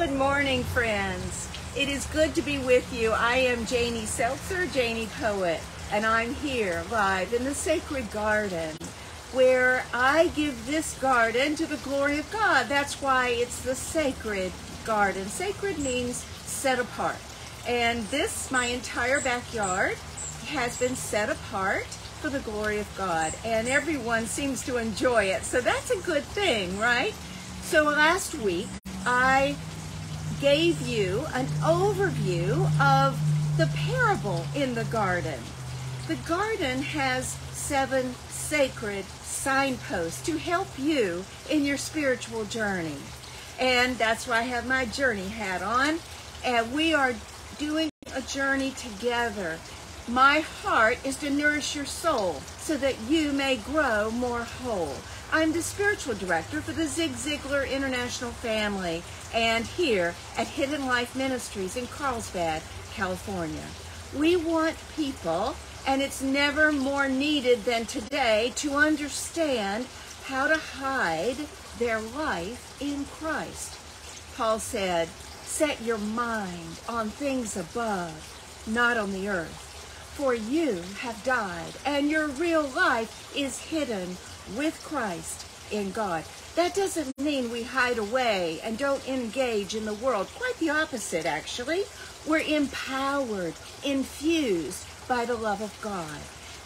Good morning, friends. It is good to be with you. I am Janie Seltzer, Janie Poet, and I'm here live in the sacred garden where I give this garden to the glory of God. That's why it's the sacred garden. Sacred means set apart. And this, my entire backyard, has been set apart for the glory of God. And everyone seems to enjoy it. So that's a good thing, right? So last week, I gave you an overview of the parable in the garden. The garden has seven sacred signposts to help you in your spiritual journey. And that's why I have my journey hat on. And we are doing a journey together. My heart is to nourish your soul so that you may grow more whole. I'm the spiritual director for the Zig Ziglar International Family and here at Hidden Life Ministries in Carlsbad, California. We want people, and it's never more needed than today, to understand how to hide their life in Christ. Paul said, Set your mind on things above, not on the earth. For you have died, and your real life is hidden with Christ in God. That doesn't mean we hide away and don't engage in the world. Quite the opposite, actually. We're empowered, infused by the love of God.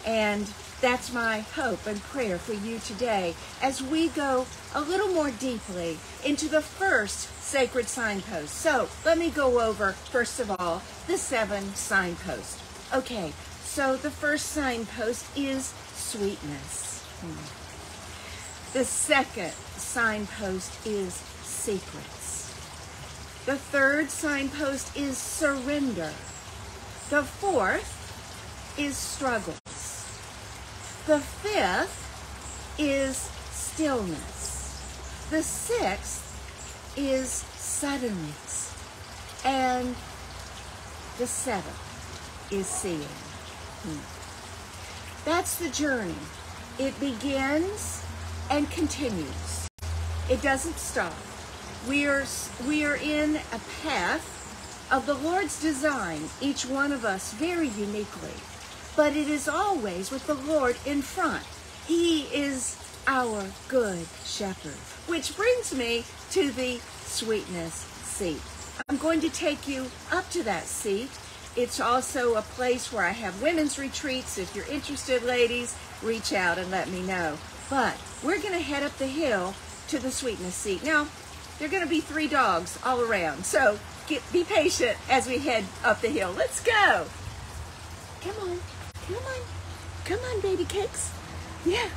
And that's my hope and prayer for you today as we go a little more deeply into the first sacred signpost. So let me go over, first of all, the seven signposts. Okay, so the first signpost is sweetness. Hmm. The second signpost is secrets. The third signpost is surrender. The fourth is struggles. The fifth is stillness. The sixth is suddenness. And the seventh is seeing. Hmm. That's the journey. It begins and continues. It doesn't stop. We are, we are in a path of the Lord's design, each one of us very uniquely. But it is always with the Lord in front. He is our good shepherd. Which brings me to the sweetness seat. I'm going to take you up to that seat. It's also a place where I have women's retreats. If you're interested, ladies, reach out and let me know. But we're going to head up the hill to the sweetness seat. Now, there are going to be three dogs all around. So get, be patient as we head up the hill. Let's go. Come on. Come on. Come on, baby cakes. Yeah.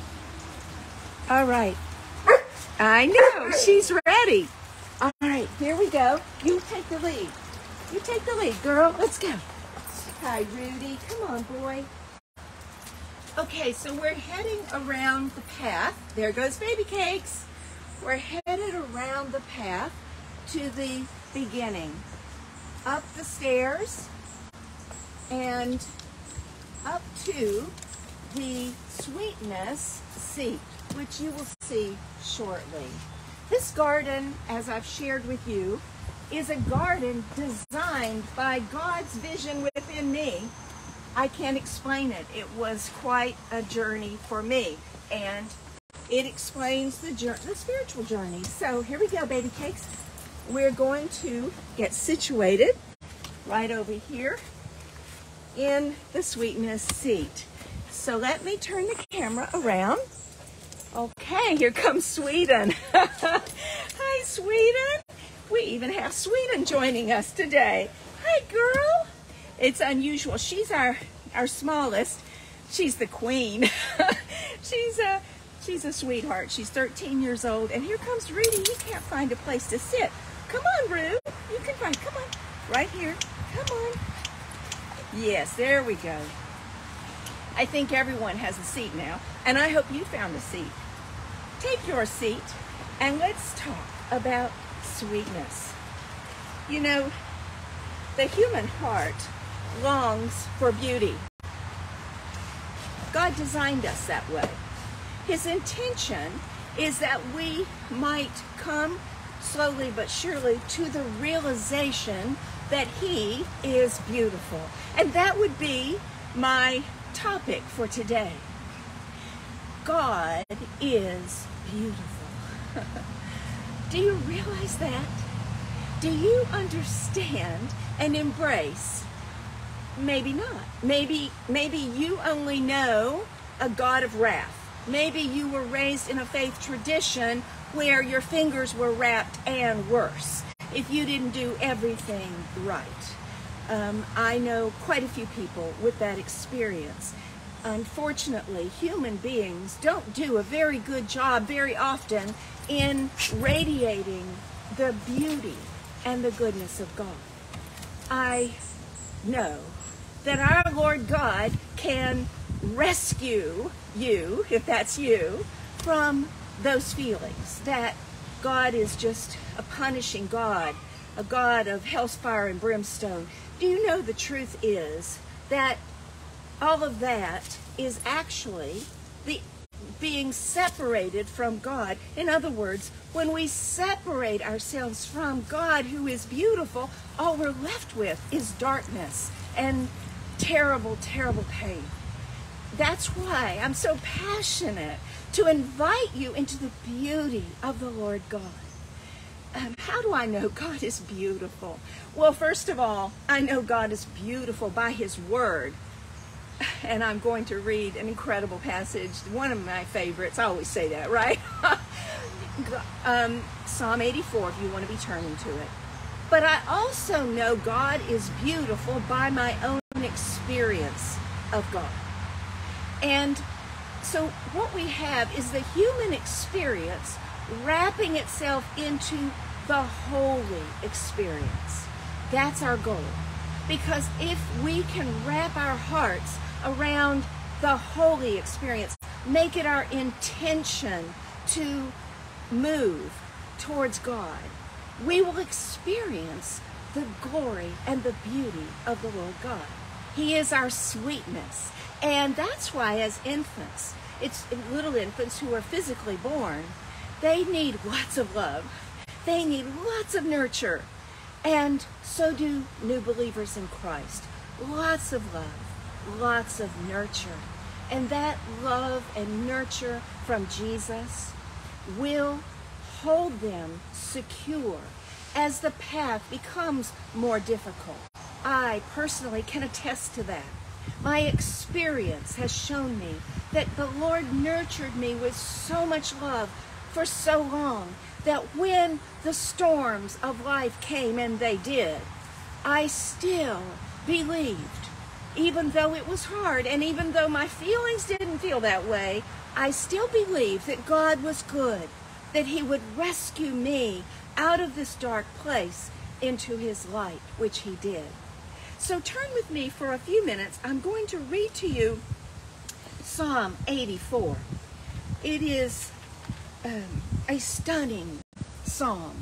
All right. I know. She's ready. All right. Here we go. You take the lead. You take the lead, girl. Let's go. Hi, Rudy. Come on, boy. Okay, so we're heading around the path. There goes baby cakes. We're headed around the path to the beginning. Up the stairs and up to the sweetness seat, which you will see shortly. This garden, as I've shared with you, is a garden designed by God's vision within me. I can't explain it. It was quite a journey for me. And it explains the, journey, the spiritual journey. So here we go, baby cakes. We're going to get situated right over here in the sweetness seat. So let me turn the camera around. Okay, here comes Sweden. Hi, Sweden. We even have Sweden joining us today. Hi, girl. It's unusual. She's our, our smallest. She's the queen. she's a she's a sweetheart. She's 13 years old. And here comes Rudy. He can't find a place to sit. Come on, Rue. You can find, come on. Right here. Come on. Yes, there we go. I think everyone has a seat now. And I hope you found a seat. Take your seat and let's talk about sweetness. You know, the human heart longs for beauty. God designed us that way. His intention is that we might come slowly but surely to the realization that He is beautiful. And that would be my topic for today. God is beautiful. Do you realize that? Do you understand and embrace? Maybe not. Maybe maybe you only know a God of wrath. Maybe you were raised in a faith tradition where your fingers were rapped and worse if you didn't do everything right. Um, I know quite a few people with that experience. Unfortunately, human beings don't do a very good job very often in radiating the beauty and the goodness of God. I know that our Lord God can rescue you, if that's you, from those feelings that God is just a punishing God, a God of hellfire and brimstone. Do you know the truth is that all of that is actually the being separated from God. In other words, when we separate ourselves from God, who is beautiful, all we're left with is darkness and terrible, terrible pain. That's why I'm so passionate to invite you into the beauty of the Lord God. Um, how do I know God is beautiful? Well, first of all, I know God is beautiful by His Word. And I'm going to read an incredible passage, one of my favorites. I always say that, right? um, Psalm 84, if you want to be turning to it. But I also know God is beautiful by my own experience of God. And so what we have is the human experience wrapping itself into the holy experience. That's our goal. Because if we can wrap our hearts around the holy experience, make it our intention to move towards God, we will experience the glory and the beauty of the Lord God. He is our sweetness. And that's why, as infants, it's little infants who are physically born, they need lots of love. They need lots of nurture. And so do new believers in Christ. Lots of love, lots of nurture. And that love and nurture from Jesus will hold them secure as the path becomes more difficult. I personally can attest to that. My experience has shown me that the Lord nurtured me with so much love for so long that when the storms of life came, and they did, I still believed. Even though it was hard, and even though my feelings didn't feel that way, I still believed that God was good, that He would rescue me out of this dark place into His light, which He did. So turn with me for a few minutes. I'm going to read to you Psalm 84. It is um, a stunning psalm.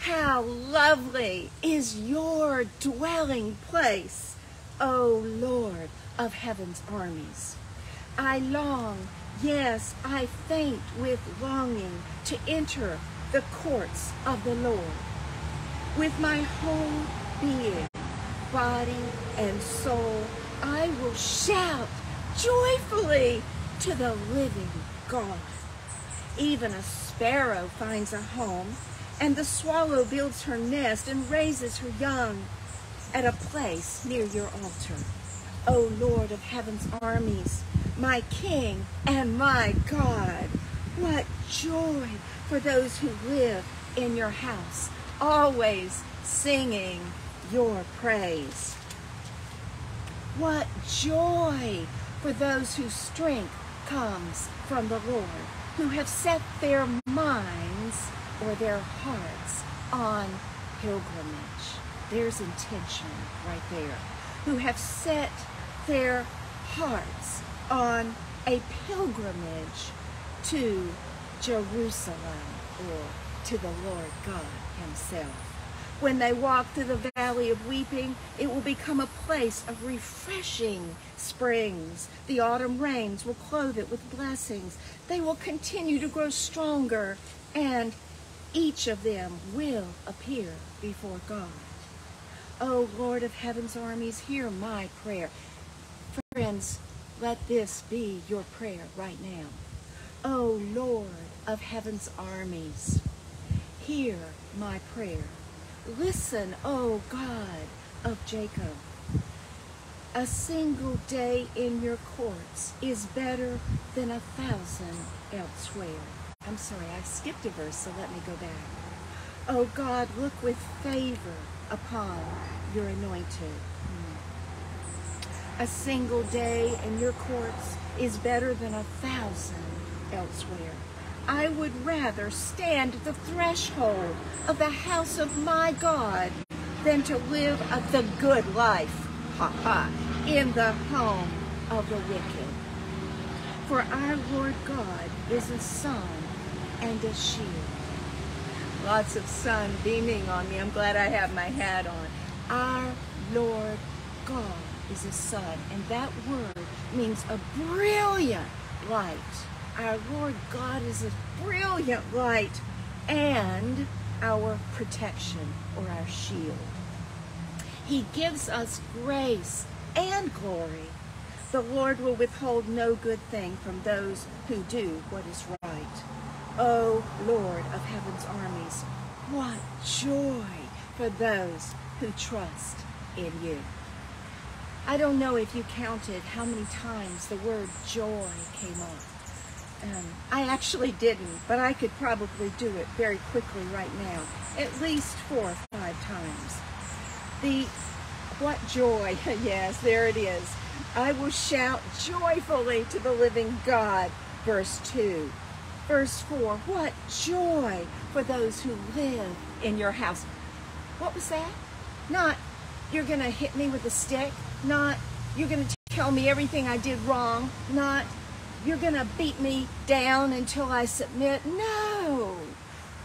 How lovely is your dwelling place, O Lord of heaven's armies. I long, yes, I faint with longing to enter the courts of the Lord. With my whole being, body and soul, I will shout joyfully to the living God. Even a sparrow finds a home, and the swallow builds her nest and raises her young at a place near your altar. O Lord of heaven's armies, my King and my God, what joy for those who live in your house, always singing your praise. What joy for those whose strength comes from the Lord, who have set their minds or their hearts on pilgrimage. There's intention right there. Who have set their hearts on a pilgrimage to Jerusalem or to the Lord God Himself. When they walk through the valley of weeping, it will become a place of refreshing springs. The autumn rains will clothe it with blessings. They will continue to grow stronger and each of them will appear before God. O Lord of heaven's armies, hear my prayer. Friends, let this be your prayer right now. O Lord of heaven's armies, hear my prayer. Listen, O God of Jacob. A single day in your courts is better than a thousand elsewhere. I'm sorry, I skipped a verse, so let me go back. O God, look with favor upon your anointed. A single day in your courts is better than a thousand elsewhere. I would rather stand at the threshold of the house of my God than to live the good life ha, ha, in the home of the wicked. For our Lord God is a sun and a shield. Lots of sun beaming on me. I'm glad I have my hat on. Our Lord God is a sun, and that word means a brilliant light. Our Lord God is a brilliant light and our protection or our shield. He gives us grace and glory. The Lord will withhold no good thing from those who do what is right. O Lord of heaven's armies, what joy for those who trust in you. I don't know if you counted how many times the word joy came up. Um, I actually didn't, but I could probably do it very quickly right now, at least four or five times. The what joy, yes, there it is. I will shout joyfully to the living God, verse 2. Verse 4, what joy for those who live in your house. What was that? Not, you're going to hit me with a stick. Not, you're going to tell me everything I did wrong. Not, you're going to beat me down until I submit. No.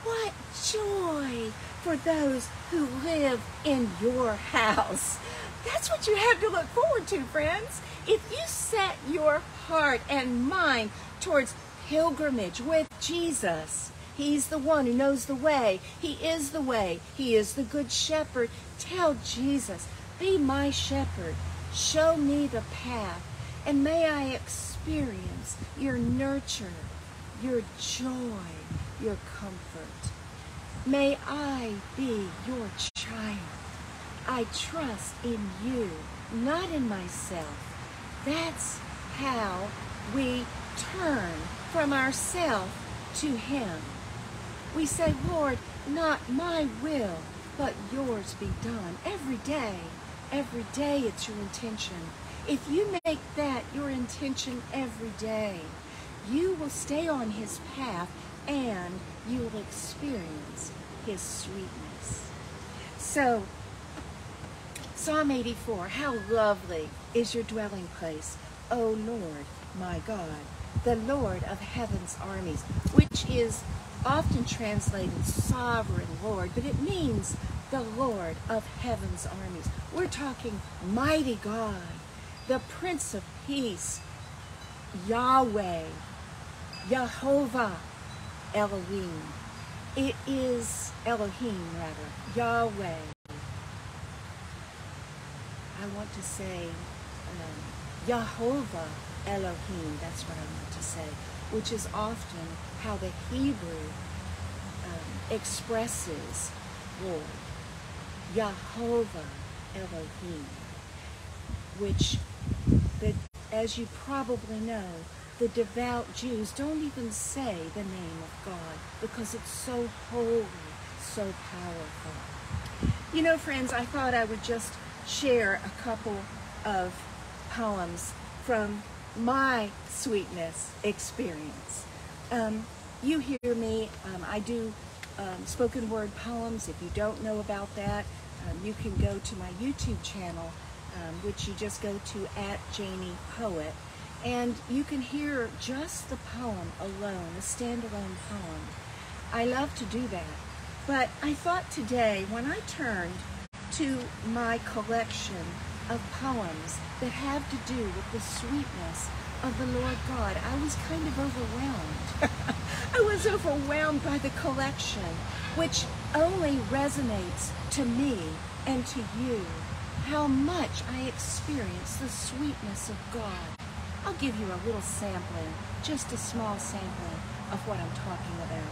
What joy for those who live in your house. That's what you have to look forward to, friends. If you set your heart and mind towards pilgrimage with Jesus, He's the one who knows the way. He is the way. He is the good shepherd. Tell Jesus, be my shepherd. Show me the path. And may I experience your nurture, your joy, your comfort. May I be your child. I trust in you, not in myself. That's how we turn from ourself to him. We say, Lord, not my will, but yours be done. Every day, every day it's your intention. If you make that your intention every day, you will stay on his path and you will experience his sweetness. So, Psalm 84, how lovely is your dwelling place, O Lord, my God, the Lord of heaven's armies, which is often translated sovereign Lord, but it means the Lord of heaven's armies. We're talking mighty God, the Prince of Peace, Yahweh, Jehovah, Elohim. It is Elohim, rather, Yahweh. I want to say um, Elohim, that's what I want to say, which is often how the Hebrew um, expresses Lord. Jehovah Elohim, which, the, as you probably know, the devout Jews don't even say the name of God because it's so holy, so powerful. You know, friends, I thought I would just share a couple of poems from my sweetness experience. Um, you hear me, um, I do um, spoken word poems. If you don't know about that, um, you can go to my YouTube channel, um, which you just go to at Janie Poet, and you can hear just the poem alone, a standalone poem. I love to do that. But I thought today, when I turned to my collection of poems that have to do with the sweetness of the Lord God, I was kind of overwhelmed. I was overwhelmed by the collection which only resonates to me and to you, how much I experience the sweetness of God. I'll give you a little sampling, just a small sampling of what I'm talking about.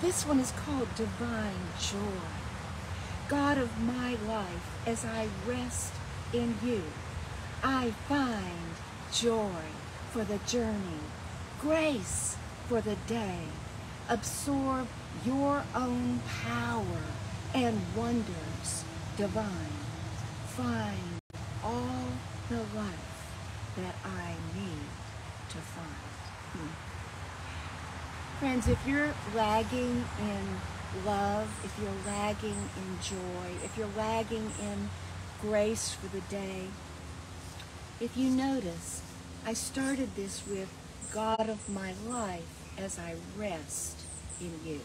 This one is called Divine Joy. God of my life, as I rest in you, I find joy for the journey, grace for the day. Absorb your own power and wonders divine. Find all the life that I need to find. Hmm. Friends, if you're lagging in love, if you're lagging in joy, if you're lagging in grace for the day, if you notice, I started this with God of my life as I rest in you.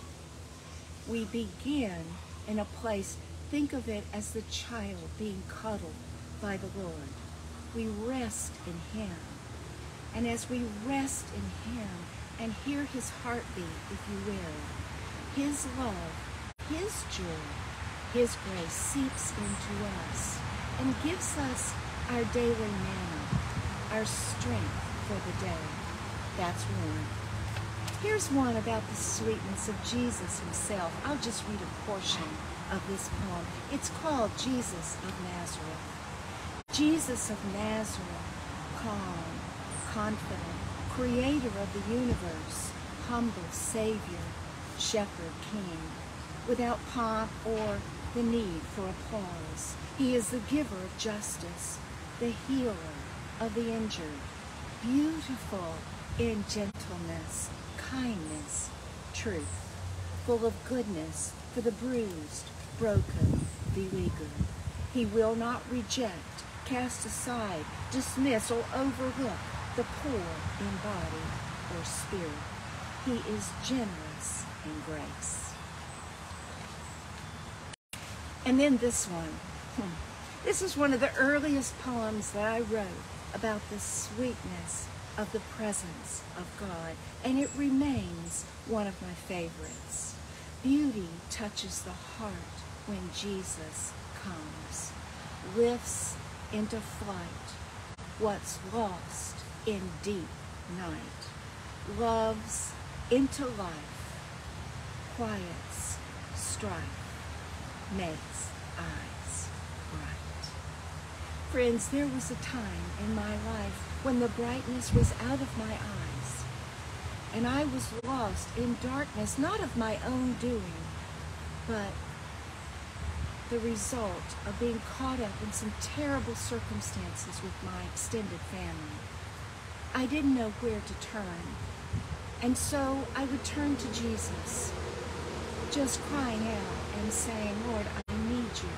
We begin in a place, think of it as the child being cuddled by the Lord. We rest in him. And as we rest in him and hear his heartbeat, if you will, his love, his joy, his grace seeps into us and gives us our daily manna, our strength for the day. That's one. Here's one about the sweetness of Jesus himself. I'll just read a portion of this poem. It's called Jesus of Nazareth. Jesus of Nazareth, calm, confident, creator of the universe, humble Savior, shepherd, king, without pomp or the need for applause. He is the giver of justice, the healer of the injured, beautiful in gentleness, kindness, truth, full of goodness for the bruised, broken, beleaguered. He will not reject, cast aside, dismiss, or overlook the poor in body or spirit. He is generous in grace. And then this one. Hmm. This is one of the earliest poems that I wrote about the sweetness of the presence of God, and it remains one of my favorites. Beauty touches the heart when Jesus comes, lifts into flight what's lost in deep night, loves into life, quiets strife, makes eyes bright. Friends, there was a time in my life when the brightness was out of my eyes, and I was lost in darkness, not of my own doing, but the result of being caught up in some terrible circumstances with my extended family. I didn't know where to turn. And so I would turn to Jesus, just crying out and saying, Lord, I need you.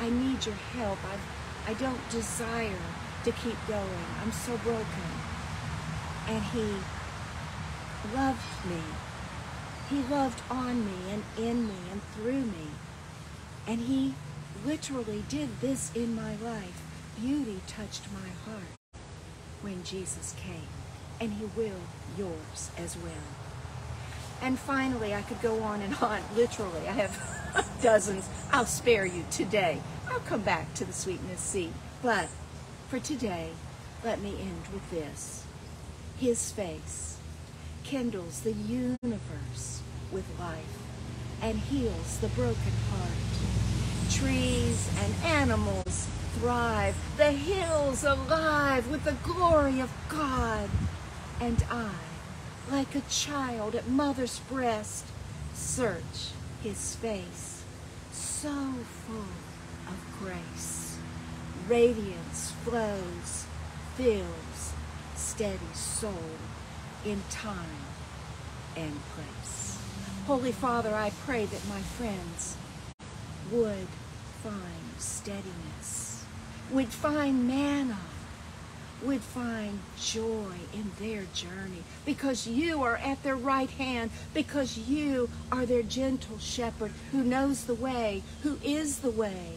I need your help. I, I don't desire to keep going. I'm so broken. And he loved me. He loved on me and in me and through me. And he literally did this in my life. Beauty touched my heart when Jesus came. And he will yours as well. And finally, I could go on and on, literally. I have dozens. I'll spare you today. I'll come back to the sweetness seat. But for today, let me end with this. His face kindles the universe with life and heals the broken heart. Trees and animals thrive, the hills alive with the glory of God. And I, like a child at mother's breast, search his face, so full of grace. Radiance flows, fills steady soul in time and place. Holy Father, I pray that my friends would find steadiness, would find manna, would find joy in their journey because you are at their right hand, because you are their gentle shepherd who knows the way, who is the way.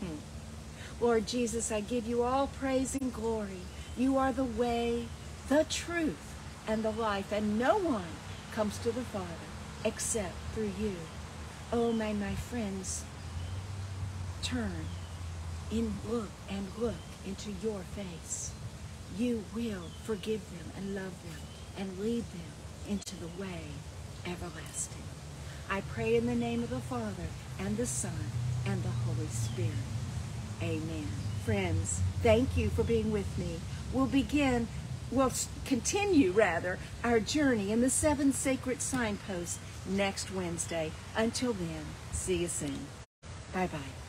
Hmm. Lord Jesus, I give you all praise and glory. You are the way, the truth, and the life, and no one comes to the Father except through you. Oh, may my friends turn in look and look into your face. You will forgive them and love them and lead them into the way everlasting. I pray in the name of the Father and the Son and the Holy Spirit. Amen. Friends, thank you for being with me. We'll begin, we'll continue rather, our journey in the seven sacred signposts next Wednesday. Until then, see you soon. Bye bye.